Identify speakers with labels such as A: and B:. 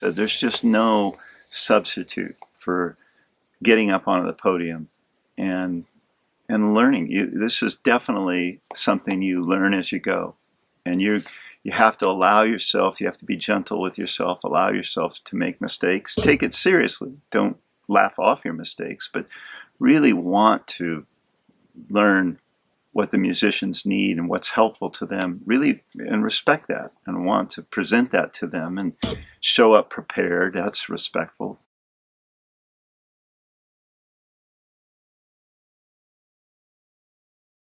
A: There's just no substitute for getting up onto the podium and and learning. You, this is definitely something you learn as you go, and you you have to allow yourself. You have to be gentle with yourself. Allow yourself to make mistakes. Take it seriously. Don't laugh off your mistakes, but really want to learn what the musicians need and what's helpful to them really and respect that and want to present that to them and show up prepared that's respectful